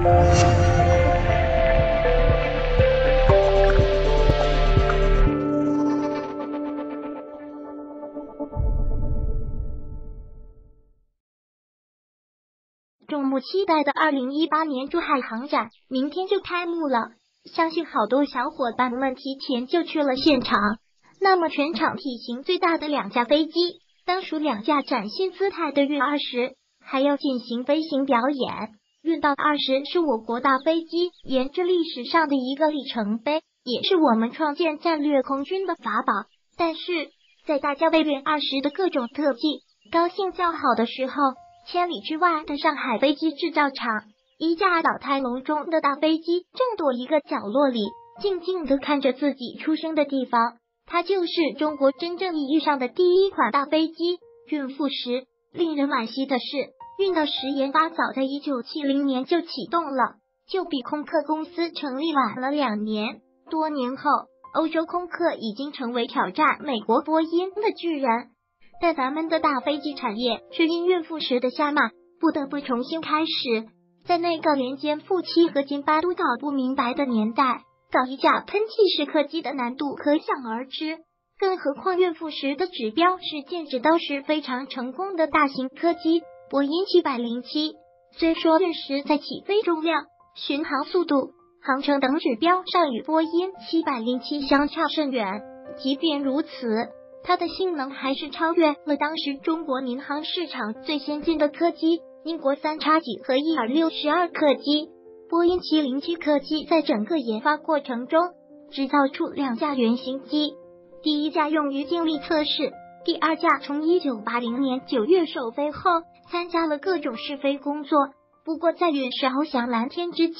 众目期待的二零一八年珠海航展明天就开幕了，相信好多小伙伴们提前就去了现场。那么，全场体型最大的两架飞机，当属两架崭新姿态的运二十，还要进行飞行表演。运到二十是我国大飞机研制历史上的一个里程碑，也是我们创建战略空军的法宝。但是在大家为运二十的各种特技高兴叫好的时候，千里之外的上海飞机制造厂，一架倒胎笼中的大飞机正躲一个角落里，静静的看着自己出生的地方。它就是中国真正意义上的第一款大飞机——运富十。令人惋惜的是，运到十研发早在一九七零年就启动了，就比空客公司成立晚了两年。多年后，欧洲空客已经成为挑战美国波音的巨人。但咱们的大飞机产业却因孕妇时的下马，不得不重新开始。在那个连歼负七和津巴都搞不明白的年代，搞一架喷气式客机的难度可想而知。更何况孕妇时的指标是剑指都是非常成功的大型客机，波音七百零七。虽说运十在起飞重量、巡航速度、航程等指标上与波音七百零七相差甚远，即便如此。它的性能还是超越了当时中国民航市场最先进的客机——英国三叉戟和伊尔六十二客机。波音七零七客机在整个研发过程中制造出两架原型机，第一架用于静力测试，第二架从一九八零年九月首飞后参加了各种试飞工作。不过，在陨石翱翔蓝天之际，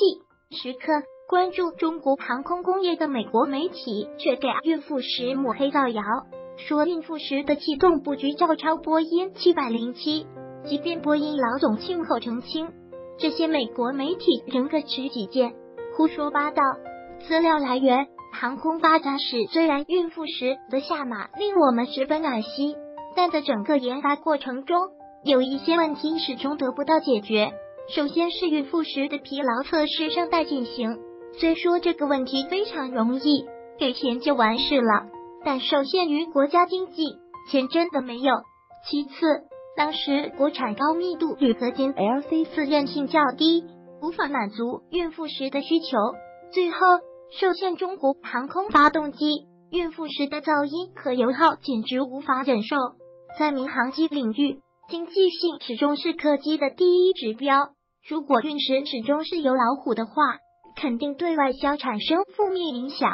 时刻关注中国航空工业的美国媒体却给孕妇时抹黑造谣。说孕妇时的气动布局照抄波音七百零七，即便波音老总亲口澄清，这些美国媒体仍各持己见，胡说八道。资料来源：航空发展史。虽然孕妇时的下马令我们十分惋惜，但在整个研发过程中，有一些问题始终得不到解决。首先是孕妇时的疲劳测试尚待进行，虽说这个问题非常容易，给钱就完事了。但受限于国家经济，钱真的没有。其次，当时国产高密度铝合金 LC 四韧性较低，无法满足孕妇时的需求。最后，受限中国航空发动机，孕妇时的噪音和油耗简直无法忍受。在民航机领域，经济性始终是客机的第一指标。如果运时始终是有老虎的话，肯定对外销产生负面影响。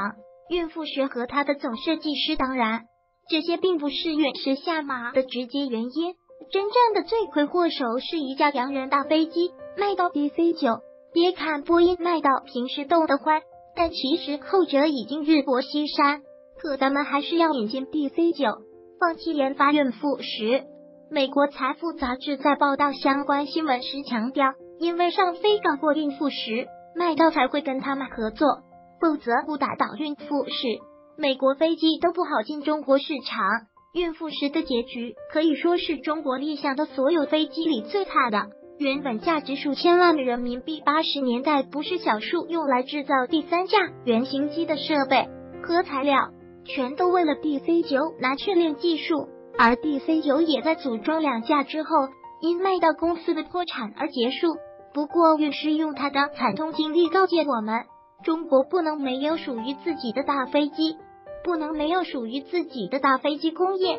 孕妇学和他的总设计师，当然，这些并不是陨石下马的直接原因。真正的罪魁祸首是一架洋人大飞机卖到 DC 九。别看波音卖到平时斗得欢，但其实后者已经日薄西山。可咱们还是要引进 DC 九，放弃研发孕妇十。美国财富杂志在报道相关新闻时强调，因为上飞搞过孕妇十，麦道才会跟他们合作。否则不打倒孕妇时，美国飞机都不好进中国市场。孕妇时的结局可以说是中国立项的所有飞机里最差的。原本价值数千万的人民币，八十年代不是小数，用来制造第三架原型机的设备和材料，全都为了 DC 九拿去练技术。而 DC 九也在组装两架之后，因卖到公司的破产而结束。不过，运师用他的惨痛经历告诫我们。中国不能没有属于自己的大飞机，不能没有属于自己的大飞机工业。